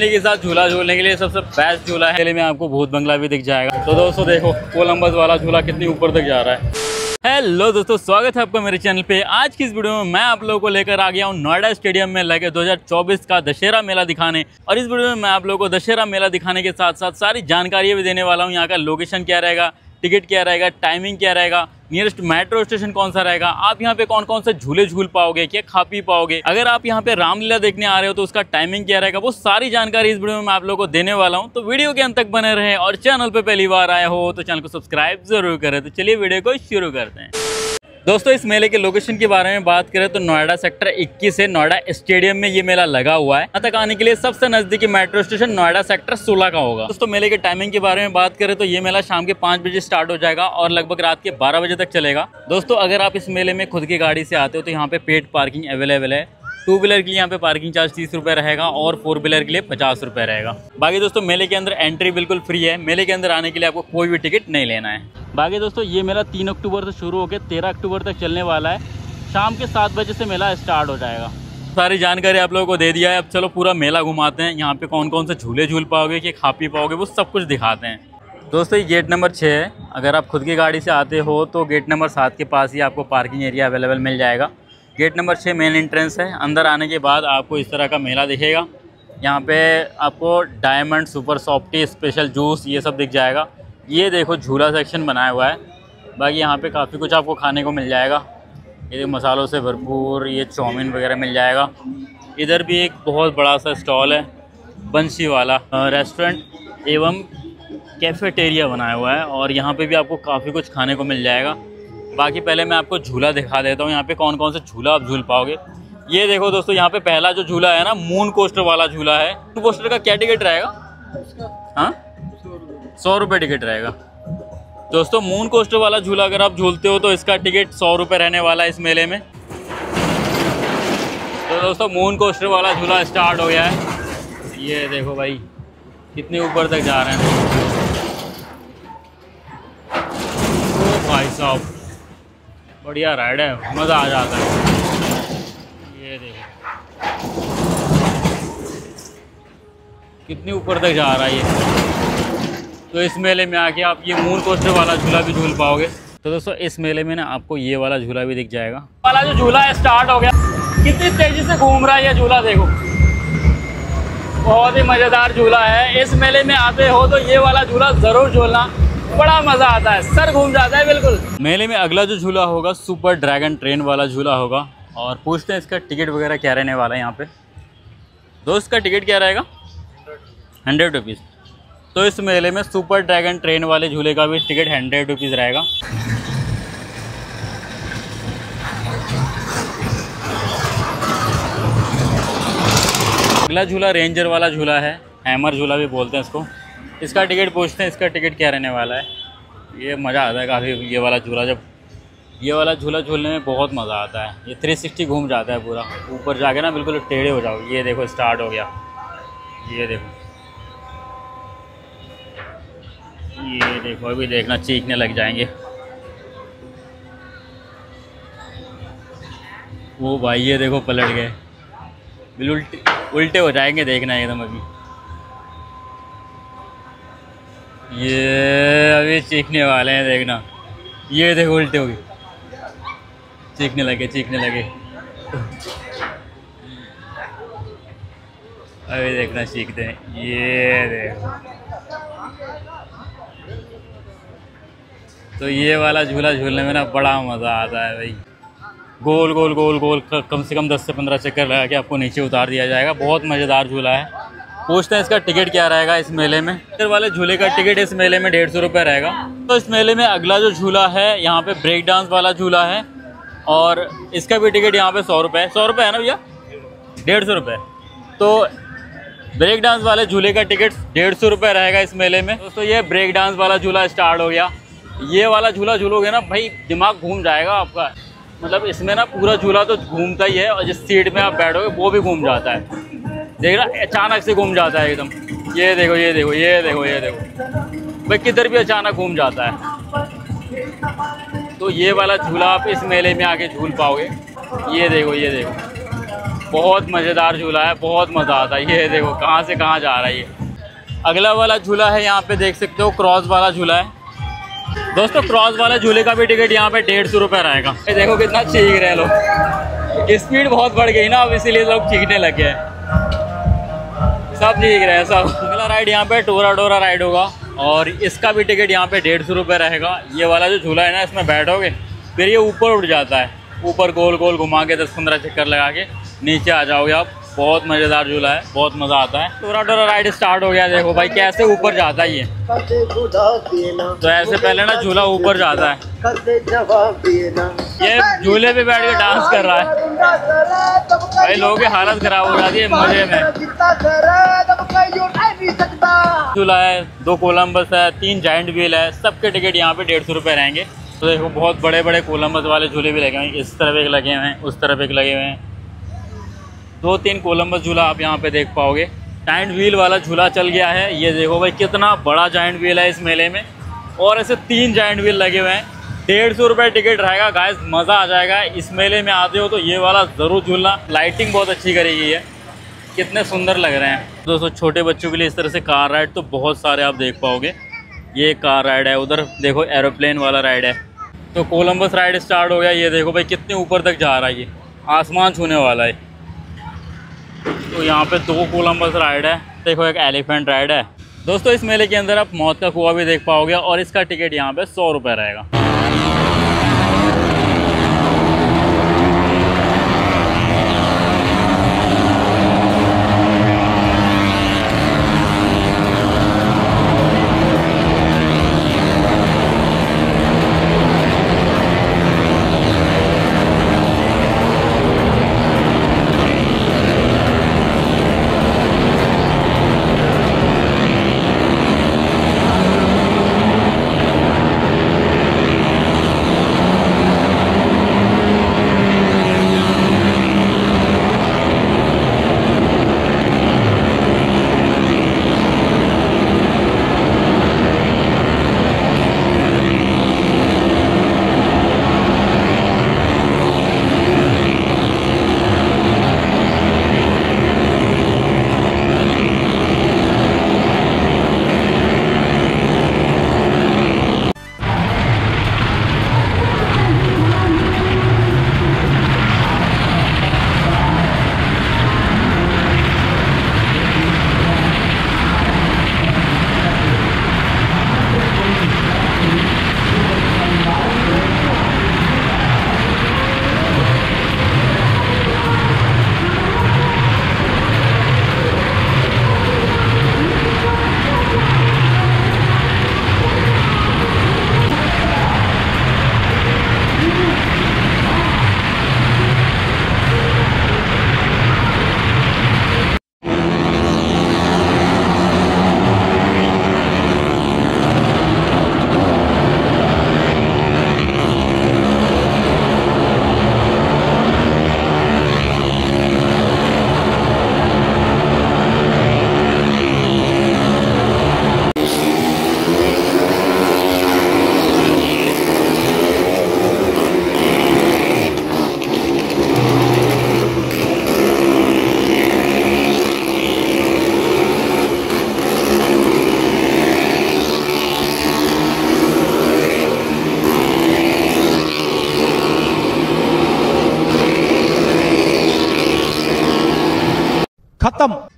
Family के साथ झूला झूलने के लिए सबसे बेस्ट झूला है। में आपको भूत बंगला भी दिख जाएगा। तो दोस्तों देखो कोलम्बस वाला झूला कितनी ऊपर तक जा रहा है। हेलो दोस्तों, स्वागत है आपका मेरे चैनल पे। आज की इस वीडियो में मैं आप लोगों को लेकर आ गया हूँ नोएडा स्टेडियम में लगे 2024 का दशहरा मेला दिखाने। और इस वीडियो में मैं आप लोगों को दशहरा मेला दिखाने के साथ साथ सारी जानकारी भी देने वाला हूँ। यहाँ का लोकेशन क्या रहेगा टिकट क्या रहेगा टाइमिंग क्या रहेगा नियरेस्ट मेट्रो स्टेशन कौन सा रहेगा, आप यहाँ पे कौन कौन से झूले झूल पाओगे, क्या खा पी पाओगे? अगर आप यहाँ पे रामलीला देखने आ रहे हो तो उसका टाइमिंग क्या रहेगा, वो सारी जानकारी इस वीडियो में मैं आप लोगों को देने वाला हूँ। तो वीडियो के अंत तक बने रहे और चैनल पर पहली बार आए हो तो चैनल को सब्सक्राइब ज़रूर करें। तो चलिए वीडियो को शुरू करते हैं। दोस्तों, इस मेले के लोकेशन के बारे में बात करें तो नोएडा सेक्टर 21 से नोएडा स्टेडियम में ये मेला लगा हुआ है। यहाँ तक आने के लिए सबसे नजदीकी मेट्रो स्टेशन नोएडा सेक्टर 16 का होगा। दोस्तों, मेले के टाइमिंग के बारे में बात करें तो ये मेला शाम के पाँच बजे स्टार्ट हो जाएगा और लगभग रात के बारह बजे तक चलेगा। दोस्तों, अगर आप इस मेले में खुद की गाड़ी से आते हो तो यहाँ पे पेड पार्किंग अवेलेबल है। टू व्हीलर के लिए यहाँ पे पार्किंग चार्ज तीस रुपये रहेगा और फोर व्हीलर के लिए पचास रुपये रहेगा। बाकी दोस्तों, मेले के अंदर एंट्री बिल्कुल फ्री है। मेले के अंदर आने के लिए आपको कोई भी टिकट नहीं लेना है। बाकी दोस्तों, ये मेला तीन अक्टूबर से शुरू होकर तेरह अक्टूबर तक चलने वाला है। शाम के सात बजे से मेला स्टार्ट हो जाएगा। सारी जानकारी आप लोगों को दे दिया है। अब चलो पूरा मेला घुमाते हैं। यहाँ पे कौन कौन से झूले झूल पाओगे, कि खा पी पाओगे, वो सब कुछ दिखाते हैं। दोस्तों, ये गेट नंबर छः है। अगर आप खुद की गाड़ी से आते हो तो गेट नंबर सात के पास ही आपको पार्किंग एरिया अवेलेबल मिल जाएगा। गेट नंबर छः मेन एंट्रेंस है। अंदर आने के बाद आपको इस तरह का मेला दिखेगा। यहाँ पे आपको diamond, super softy, special juice ये सब दिख जाएगा। ये देखो झूला सेक्शन बनाया हुआ है। बाकी यहाँ पे काफ़ी कुछ आपको खाने को मिल जाएगा। ये मसालों से भरपूर ये चाउमीन वगैरह मिल जाएगा। इधर भी एक बहुत बड़ा सा स्टॉल है, बंसी वाला रेस्टोरेंट एवं कैफेटेरिया बनाया हुआ है। और यहाँ पे भी आपको काफ़ी कुछ खाने को मिल जाएगा। बाकी पहले मैं आपको झूला दिखा देता हूँ, यहाँ पे कौन कौन से झूला आप झूल पाओगे। ये देखो दोस्तों, यहाँ पे पहला जो झूला है ना मून कोस्टर वाला झूला है। मून कोस्टर का क्या टिकट रहेगा? हाँ? सौ रुपये टिकट रहेगा। दोस्तों मून कोस्टर वाला झूला अगर आप झूलते हो तो इसका टिकट सौ रुपये रहने वाला है इस मेले में। तो दोस्तों मून कोस्टर वाला झूला स्टार्ट हो गया है। ये देखो भाई, कितने ऊपर तक जा रहे हैं। भाई साहब। बढ़िया राइड है, मज़ा आ जाता है। ये देखो। कितनी ऊपर तक जा रहा है ये। तो इस मेले में आके आप ये मून कोस्टर वाला झूला भी झूल पाओगे। तो दोस्तों, इस मेले में ना आपको ये वाला झूला भी दिख जाएगा। वाला जो झूला है स्टार्ट हो गया, कितनी तेज़ी से घूम रहा है ये झूला, देखो। बहुत ही मज़ेदार झूला है। इस मेले में आते हो तो ये वाला झूला ज़रूर झूलना। बड़ा मज़ा आता है, सर घूम जाता है बिल्कुल। मेले में अगला जो झूला होगा सुपर ड्रैगन ट्रेन वाला झूला होगा। और पूछते हैं इसका टिकट वगैरह क्या रहने वाला है यहाँ पे। दोस्त का टिकट क्या रहेगा? हंड्रेड रुपीज़ तो इस मेले में सुपर ड्रैगन ट्रेन वाले झूले का भी टिकट हंड्रेड रुपीज़ रहेगा। अगला झूला रेंजर वाला झूला है। हैमर झूला भी बोलते हैं इसको। इसका टिकट पूछते हैं, इसका टिकट क्या रहने वाला है? ये मज़ा आता है काफ़ी, ये वाला झूला जब, ये वाला झूला झूलने में बहुत मज़ा आता है। ये 360 घूम जाता है पूरा। ऊपर जाके ना बिल्कुल टेढ़े हो जाओ। ये देखो स्टार्ट हो गया। ये देखो। ये देखो, अभी देखना, चीखने लग जाएँगे। वो भाई, ये देखो, पलट गए। बिल्कुल उल्टे हो जाएँगे देखना एकदम अभी। ये अभी चीखने वाले हैं, देखना। ये देखो, उल्टे हो गए चीखने लगे चीखने लगे। अभी देखना सीखते हैं। ये देखो। तो ये वाला झूला झूलने में ना बड़ा मज़ा आता है भाई। गोल गोल गोल गोल कम से कम 10 से 15 चक्कर लगा के आपको नीचे उतार दिया जाएगा। बहुत मज़ेदार झूला है। पूछते हैं इसका टिकट क्या रहेगा इस मेले में। इधर वाले झूले का टिकट इस मेले में डेढ़ सौ रुपये रहेगा। तो इस मेले में अगला जो झूला है, यहाँ पे ब्रेक डांस वाला झूला है, और इसका भी टिकट यहाँ पे सौ रुपये सौ रुपये है ना भैया? डेढ़ सौ रुपये। तो ब्रेक डांस वाले झूले का टिकट डेढ़ सौ रुपये रहेगा इस मेले में। दोस्तों, ये ब्रेक डांस वाला झूला स्टार्ट हो गया। ये वाला झूला झूलोगे ना, भाई, दिमाग घूम जाएगा आपका। मतलब इसमें ना पूरा झूला तो घूमता ही है, और जिस सीट में आप बैठोगे, वो भी घूम जाता है। देख रहा, अचानक से घूम जाता है एकदम। ये देखो ये देखो ये देखो ये देखो। भाई, किधर भी अचानक घूम जाता है। तो ये वाला झूला आप इस मेले में आके झूल पाओगे। ये देखो ये देखो। बहुत मज़ेदार झूला है, बहुत मज़ा आता है। ये देखो, कहाँ से कहाँ जा रहा है ये। अगला वाला झूला है, यहाँ पे देख सकते हो, क्रॉस वाला झूला है। दोस्तों, क्रॉस वाला झूले का भी टिकट यहाँ पे डेढ़ सौ रुपये रहेगा। देखो कितना चीख रहे हैं लोग। स्पीड बहुत बढ़ गई ना, अब इसीलिए लोग चीखने लगे हैं। सब ठीक रहे, सब। अगला राइड यहाँ पे टोरा डोरा राइड होगा और इसका भी टिकट यहाँ पे डेढ़ सौ रुपये रहेगा। ये वाला जो झूला है ना, इसमें बैठोगे, फिर ये ऊपर उठ जाता है। ऊपर गोल गोल घुमा के दस पंद्रह चक्कर लगा के नीचे आ जाओगे आप। बहुत मज़ेदार झूला है, बहुत मज़ा आता है। टोरा टोरा राइड स्टार्ट हो गया, देखो भाई, कैसे ऊपर जाता है ये। तो ऐसे पहले ना झूला ऊपर जाता है। ये झूले पे बैठ के डांस कर रहा है। भाई, लोगों की हालत खराब हो जाती है मज़े में। झूला है, दो कोलम्बस है, तीन जाइंट व्हील है, सबके टिकट यहाँ पे डेढ़ सौ रहेंगे। तो देखो, बहुत बड़े बड़े कोलम्बस वाले झूले भी लगे हुए हैं। इस तरफ़ एक लगे हुए हैं, उस तरफ़ एक लगे हुए हैं। दो तीन कोलम्बस झूला आप यहाँ पे देख पाओगे। जाइंट व्हील वाला झूला चल गया है। ये देखो भाई, कितना बड़ा जाइंट व्हील है इस मेले में। और ऐसे तीन जाइंट व्हील लगे हुए हैं। डेढ़ सौ रुपये टिकट रहेगा। गाइस मज़ा आ जाएगा। इस मेले में आते हो तो ये वाला ज़रूर झूलना। लाइटिंग बहुत अच्छी करी गई है। कितने सुंदर लग रहे हैं। दोस्तों, छोटे बच्चों के लिए इस तरह से कार राइड तो बहुत सारे आप देख पाओगे। ये कार राइड है। उधर देखो एरोप्लेन वाला राइड है। तो कोलंबस राइड स्टार्ट हो गया। ये देखो भाई, कितने ऊपर तक जा रहा है ये। आसमान छूने वाला है। तो यहाँ पे दो कोलम्बस राइड है। देखो, एक एलिफेंट राइड है। दोस्तों, इस मेले के अंदर आप मौत का कुआ भी देख पाओगे और इसका टिकट यहाँ पे सौ रुपये रहेगा।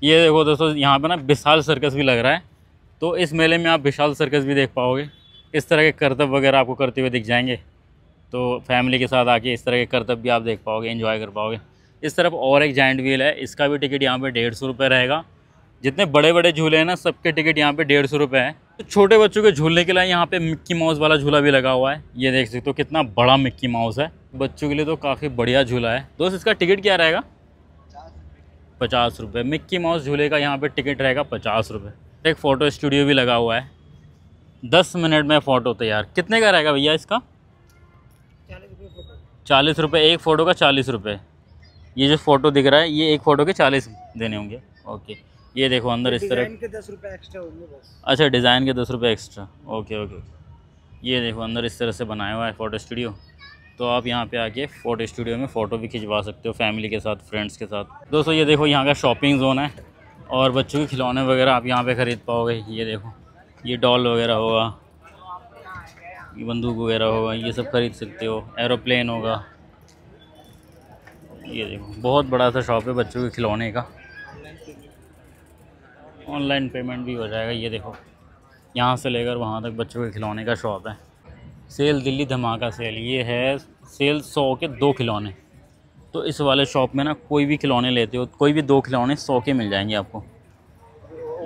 ये देखो दोस्तों, यहाँ पे ना विशाल सर्कस भी लग रहा है। तो इस मेले में आप विशाल सर्कस भी देख पाओगे। इस तरह के करतब वगैरह आपको करते हुए दिख जाएँगे। तो फैमिली के साथ आके इस तरह के करतब भी आप देख पाओगे इन्जॉय कर पाओगे। इस तरफ़ और एक जाइंट व्हील है, इसका भी टिकट यहाँ पर डेढ़ सौ रुपये रहेगा। जितने बड़े बड़े झूले हैं ना, सबके टिकट यहाँ पे डेढ़ सौ रुपये है। तो छोटे बच्चों के झूलने के लिए यहाँ पे मिक्की माउस वाला झूला भी लगा हुआ है। ये देख सकते हो कितना बड़ा मिक्की माउस है। बच्चों के लिए तो काफ़ी बढ़िया झूला है। दोस्त, इसका टिकट क्या रहेगा? पचास रुपये मिक्की माउस झूले का यहाँ पे टिकट रहेगा पचास रुपये एक फ़ोटो स्टूडियो भी लगा हुआ है। दस मिनट में फ़ोटो तैयार। कितने का रहेगा भैया इसका? चालीस रुपये एक फ़ोटो का चालीस रुपये ये जो फ़ोटो दिख रहा है ये एक फ़ोटो के चालीस देने होंगे। ओके। ये देखो अंदर इस तरह के दस रुपए एक्स्ट्रा होंगे बस। अच्छा डिज़ाइन के दस रुपये एक्स्ट्रा। Okay okay. ये देखो अंदर इस तरह से बनाया हुआ है फ़ोटो स्टूडियो। तो आप यहाँ पे आके फ़ोटो स्टूडियो में फ़ोटो भी खिंचवा सकते हो फैमिली के साथ फ्रेंड्स के साथ। दोस्तों, ये देखो यहाँ का शॉपिंग जोन है और बच्चों के खिलौने वगैरह आप यहाँ पे ख़रीद पाओगे। ये देखो, ये डॉल वगैरह होगा, ये बंदूक वगैरह होगा, ये सब खरीद सकते हो। एरोप्लेन होगा। ये देखो, बहुत बड़ा सा शॉप है बच्चों के खिलौने का। ऑनलाइन पेमेंट भी हो जाएगा, ये देखो। यहाँ से लेकर वहाँ तक बच्चों के खिलौने का शॉप है। सेल दिल्ली धमाका सेल ये है सेल सौ के दो खिलौने। तो इस वाले शॉप में ना कोई भी खिलौने लेते हो, कोई भी दो खिलौने सौ के मिल जाएँगे आपको।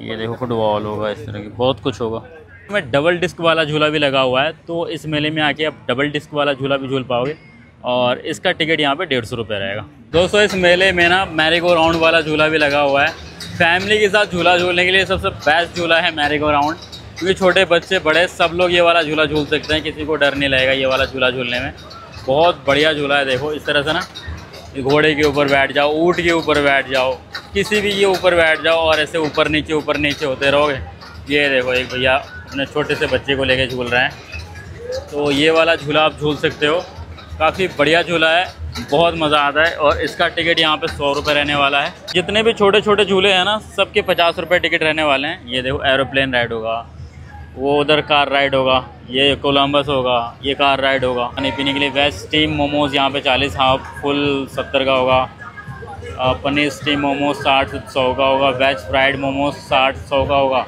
ये देखो, फुटबॉल होगा, इस तरह की बहुत कुछ होगा। में डबल डिस्क वाला झूला भी लगा हुआ है तो इस मेले में आके आप डबल डिस्क वाला झूला भी झूल पाओगे, और इसका टिकट यहाँ पे डेढ़ सौ रुपये रहेगा। दोस्तों, इस मेले में ना मैरीगो राउंड वाला झूला भी लगा हुआ है। फैमिली के साथ झूला झूलने के लिए सबसे बेस्ट झूला है मैरीगो राउंड क्योंकि छोटे बच्चे, बड़े, सब लोग ये वाला झूला झूल सकते हैं, किसी को डर नहीं लगेगा ये वाला झूला झूलने में। बहुत बढ़िया झूला है, देखो इस तरह से ना। घोड़े के ऊपर बैठ जाओ, ऊँट के ऊपर बैठ जाओ, किसी भी ये ऊपर बैठ जाओ और ऐसे ऊपर नीचे ऊपर नीचे होते रहोगे। ये देखो एक भैया अपने छोटे से बच्चे को लेके झूल रहे हैं। तो ये वाला झूला आप झूल सकते हो। काफ़ी बढ़िया झूला है, बहुत मज़ा आता है और इसका टिकट यहाँ पे सौ रुपये रहने वाला है। जितने भी छोटे छोटे झूले हैं ना, सबके पचास रुपये टिकट रहने वाले हैं। ये देखो, एरोप्लेन राइड होगा। वो उधर कार राइड होगा, ये कोलम्बस होगा, ये कार राइड होगा। खाने पीने के लिए वेज स्टीम मोमोज़ यहाँ पे चालीस हाफ़ फुल सत्तर का होगा। पनीर स्टीम मोमोज साठ, सौ का होगा। वेज फ्राइड मोमोज साठ, सौ का होगा।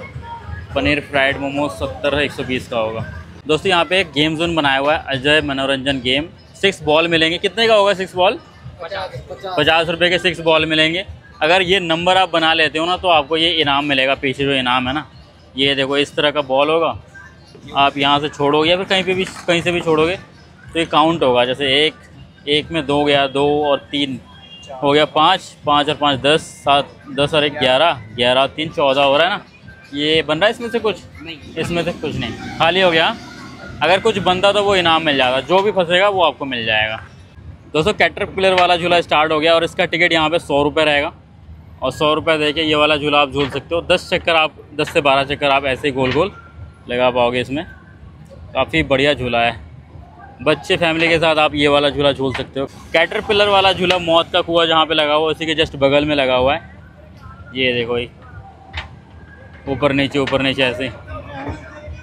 पनीर फ्राइड मोमोज सत्तर, एक सौ बीस का होगा। दोस्तों, यहाँ पे एक गेम जोन बनाया हुआ है, अजय मनोरंजन गेम सिक्स बॉल मिलेंगे। कितने का होगा सिक्स बॉल पचास रुपये के सिक्स बॉल मिलेंगे। अगर ये नंबर आप बना लेते हो ना तो आपको ये इनाम मिलेगा, पीछे जो इनाम है ना। ये देखो इस तरह का बॉल होगा। आप यहाँ से छोड़ोगे या फिर कहीं पे भी कहीं से भी छोड़ोगे तो ये काउंट होगा। जैसे एक एक में दो गया दो और तीन हो गया पाँच पाँच और पाँच दस सात दस और एक ग्यारह ग्यारह तीन चौदह हो रहा है ना? ये बन रहा है इसमें से कुछ? नहीं। इसमें से कुछ नहीं। खाली हो गया। अगर कुछ बनता तो वो इनाम मिल जाएगा। जो भी फंसेगा वो आपको मिल जाएगा। दोस्तों कैटर वाला झूला स्टार्ट हो गया और इसका टिकट यहाँ पे सौ रुपये रहेगा। और सौ रुपये दे के ये वाला झूला आप झूल सकते हो। दस चक्कर आप, दस से बारह चक्कर आप ऐसे ही गोल गोल लगा पाओगे इसमें। काफ़ी बढ़िया झूला है। बच्चे फैमिली के साथ आप ये वाला झूला झूल सकते हो। कैटर पिलर वाला झूला मौत का कुआ जहाँ पे लगा हुआ है, उसी के जस्ट बगल में लगा हुआ है। ये देखो ये ऊपर नीचे ऊपर नीचे ऐसे।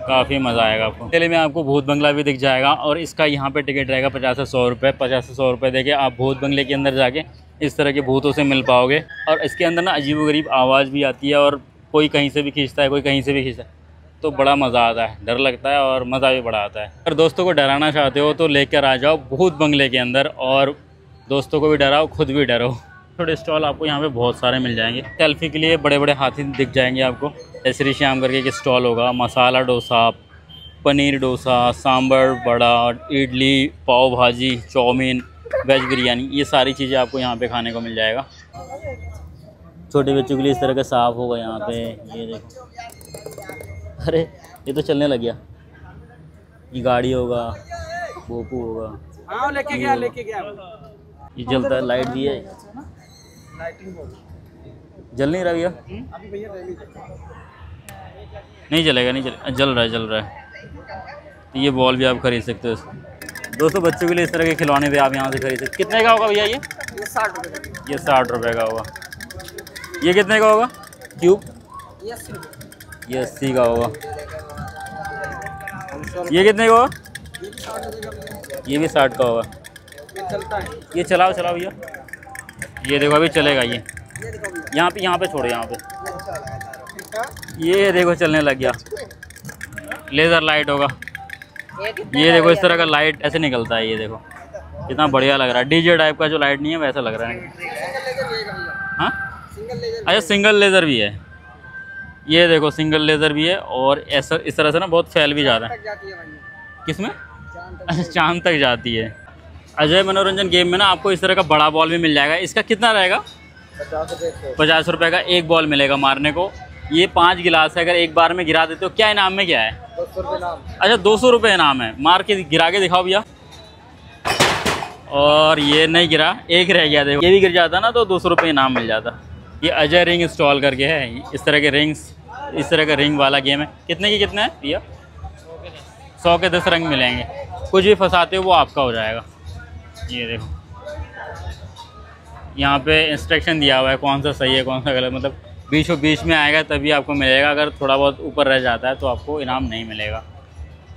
काफ़ी मज़ा आएगा आपको। चलिए में आपको भूत बंगला भी दिख जाएगा और इसका यहाँ पे टिकट रहेगा पचास से सौ रुपये पचास से सौ रुपये देके आप भूत बंगले के अंदर जाके इस तरह के भूतों से मिल पाओगे। और इसके अंदर ना अजीब गरीब आवाज़ भी आती है और कोई कहीं से भी खींचता है, कोई कहीं से भी खींचता है। तो बड़ा मज़ा आता है, डर लगता है और मज़ा भी बड़ा आता है। अगर दोस्तों को डराना चाहते हो तो लेकर आ जाओ भूत बंगले के अंदर और दोस्तों को भी डराओ, खुद भी डरो। छोटे स्टॉल आपको यहाँ पे बहुत सारे मिल जाएँगे। सेल्फी के लिए बड़े बड़े हाथी दिख जाएँगे आपको। श्री श्याम करके एक स्टॉल होगा, मसाला डोसा, पनीर डोसा, सांभर बड़ा इडली, पाव भाजी, चाउमीन। वेज बिरयानी ये सारी चीज़ें आपको यहाँ पे खाने को मिल जाएगा। छोटे बच्चों के लिए इस तरह का साफ़ होगा यहाँ पे ये देखो। अरे ये तो चलने लग गया। ये गाड़ी होगा बोपू होगा हाँ लेके गया लेके गया। ये जलता है लाइट भी है। जल नहीं रहा भैया? नहीं जलेगा नहीं चलेगा जल रहा है जल रहा है। तो ये बॉल भी आप खरीद सकते हो दोस्तों बच्चों के लिए इस तरह के खिलौने भी आप यहाँ से खरीद सकते कितने का होगा भैया ये? ये साठ रुपये ये साठ रुपये का होगा। ये कितने का होगा? क्यूब? ये अस्सी का होगा। ये कितने का होगा? ये भी साठ का होगा। ये चलाओ चलाओ भैया। ये देखो अभी चलेगा ये। यहाँ पे यहाँ पे छोड़ो यहाँ पे। ये देखो चलने लग गया। लेज़र लाइट होगा। ये देखो इस तरह का लाइट ऐसे निकलता है ये देखो। कितना बढ़िया लग रहा है। डीजे टाइप का जो लाइट नहीं है वैसा लग रहा है। है? अच्छा सिंगल लेज़र भी है। ये देखो सिंगल लेज़र भी है और ऐसा इस तरह से ना बहुत फैल भी जा रहा है। चाँद तक अच्छा चाँद तक जाती है। अजय मनोरंजन गेम में ना आपको इस तरह का बड़ा बॉल भी मिल जाएगा। इसका कितना रहेगा? पचास रुपये का एक बॉल मिलेगा मारने को। ये पाँच गिलास है अगर एक बार में गिरा देते हो क्या इनाम में क्या है? अच्छा दो सौ रुपये इनाम है। मार के गिरा के दिखाओ भैया। और ये नहीं गिरा, एक रह गया, देखो। ये भी गिर जाता ना तो दो सौ रुपये इनाम मिल जाता। ये अजय रिंग इंस्टॉल करके है। इस तरह के रिंग्स इस तरह का रिंग वाला गेम है। कितने की कितने है भैया? सौ के दस रंग मिलेंगे। कुछ भी फंसाते हो, वो आपका हो जाएगा। ये देखो। यहाँ पे इंस्ट्रक्शन दिया हुआ है, कौन सा सही है, कौन सा गलत मतलब बीचों बीच में आएगा तभी आपको मिलेगा। अगर थोड़ा बहुत ऊपर रह जाता है तो आपको इनाम नहीं मिलेगा।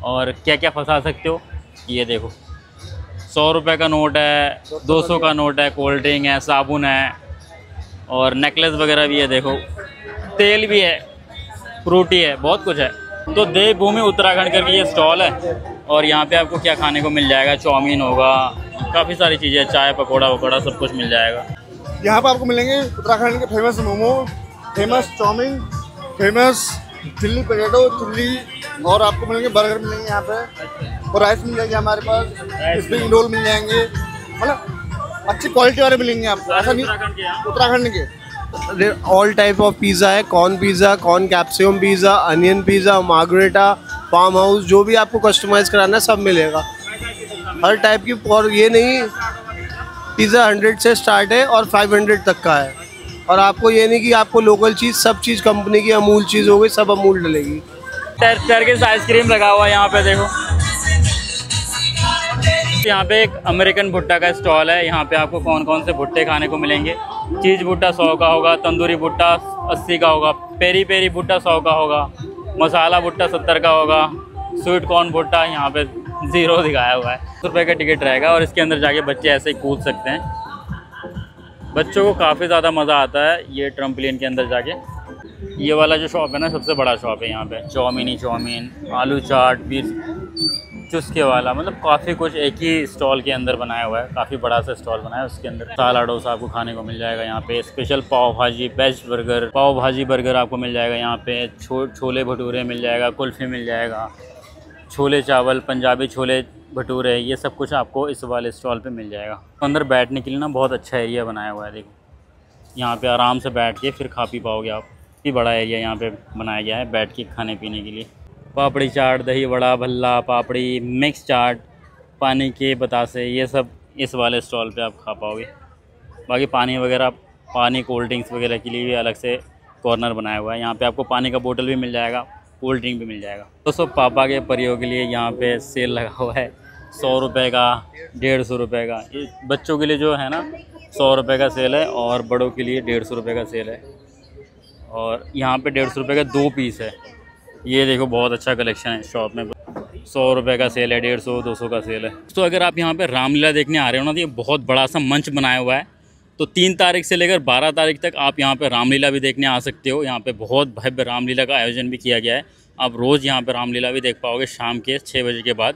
और क्या क्या फंसा सकते हो? ये देखो। सौ रुपये का नोट है, दो सौ का नोट है, कोल्ड ड्रिंक है, साबुन है, और नेकलेस वगैरह भी है, देखो। तेल भी है फ्रूटी है, बहुत कुछ है। तो देवभूमि उत्तराखंड करके ये स्टॉल है, और यहाँ पे आपको क्या खाने को मिल जाएगा? चाउमीन होगा, काफ़ी सारी चीज़ें, चाय, पकौड़ा वकौड़ा सब कुछ मिल जाएगा। यहाँ पर आपको मिलेंगे उत्तराखंड के famous momo famous chowmein famous chilli potato chilli और आपको मिलेंगे बर्गर मिलेंगे यहाँ पे। और राइस मिल जाएगी हमारे पास। स्प्रिंग रोल मिल जाएँगे। मतलब अच्छी क्वालिटी वाले मिलेंगे आपको। ऐसा नहीं उत्तराखंड के यहाँ उत्तराखंड के। ऑल टाइप ऑफ़ पिज़्ज़ा है। Corn pizza corn capsicum pizza onion pizza margherita farm house जो भी आपको कस्टमाइज़ कराना है सब मिलेगा। हर टाइप की और ये नहीं पिज़्ज़ा हंड्रेड से स्टार्ट है और फाइव हंड्रेड तक का है। और आपको ये नहीं कि आपको लोकल चीज़, सब चीज़ कंपनी की अमूल चीज़ हो गई, सब अमूल डलेगी। आइसक्रीम लगा हुआ है यहाँ पे, देखो। यहाँ पे एक अमेरिकन भुट्टा का स्टॉल है। यहाँ पे आपको कौन कौन से भुट्टे खाने को मिलेंगे। चीज़ भुट्टा सौ का होगा, तंदूरी भुट्टा अस्सी का होगा, पेरी पेरी भुट्टा सौ का होगा, मसाला भुट्टा सत्तर का होगा स्वीट कॉर्न भुट्टा यहाँ पे ज़ीरो दिखाया हुआ है। सौ रुपये का टिकट रहेगा और इसके अंदर जाके बच्चे ऐसे ही कूद सकते हैं। बच्चों को काफ़ी ज़्यादा मज़ा आता है ये ट्रम्पलिन के अंदर जाके। ये वाला जो शॉप है ना, सबसे बड़ा शॉप है यहाँ पे। चाउमीन ही चाउमीन, आलू चाट बीस चुस्के वाला मतलब काफ़ी कुछ एक ही स्टॉल के अंदर बनाया हुआ है। काफ़ी बड़ा सा स्टॉल बनाया है उसके अंदर। साला डोसा आपको खाने को मिल जाएगा यहाँ पे। स्पेशल पाव भाजी, बेस्ट बर्गर, पाव भाजी बर्गर आपको मिल जाएगा यहाँ पे। छो छोले भटूरे मिल जाएगा, कुल्फ़ी मिल जाएगा। छोले चावल, पंजाबी छोले, भटूरे, ये सब कुछ आपको इस वाले स्टॉल पे मिल जाएगा। अंदर बैठने के लिए ना बहुत अच्छा एरिया बनाया हुआ है, देखो। यहाँ पे आराम से बैठ के फिर खा पी पाओगे आप। ये बड़ा एरिया यहाँ पे बनाया गया है बैठ के खाने पीने के लिए। पापड़ी चाट, दही वड़ा, भल्ला, पापड़ी, मिक्स चाट, पानी के बतासे, ये सब इस वाले स्टॉल पे आप खा पाओगे। बाकी पानी वगैरह, पानी कोल्ड ड्रिंक्स वगैरह के लिए भी अलग से कॉर्नर बनाया हुआ है। यहाँ पे आपको पानी का बोतल भी मिल जाएगा। कोल्ड ड्रिंक भी मिल जाएगा। दोस्तों, पापा के परियों के लिए यहाँ पे सेल लगा हुआ है। सौ रुपये का, डेढ़ सौ रुपये का। बच्चों के लिए जो है ना, सौ रुपये का सेल है और बड़ों के लिए डेढ़ सौ रुपये का सेल है। और यहाँ पे डेढ़ सौ रुपये का दो पीस है। ये देखो, बहुत अच्छा कलेक्शन है शॉप में। सौ रुपये का सेल है, डेढ़ सौ, दो सौ का सेल है। तो अगर आप यहाँ पे रामलीला देखने आ रहे हो ना तो ये बहुत बड़ा सा मंच बनाया हुआ है। तो तीन तारीख से लेकर बारह तारीख तक आप यहाँ पर रामलीला भी देखने आ सकते हो। यहाँ पर बहुत भव्य रामलीला का आयोजन भी किया गया है। आप रोज़ यहाँ पर रामलीला भी देख पाओगे शाम के छः बजे के बाद।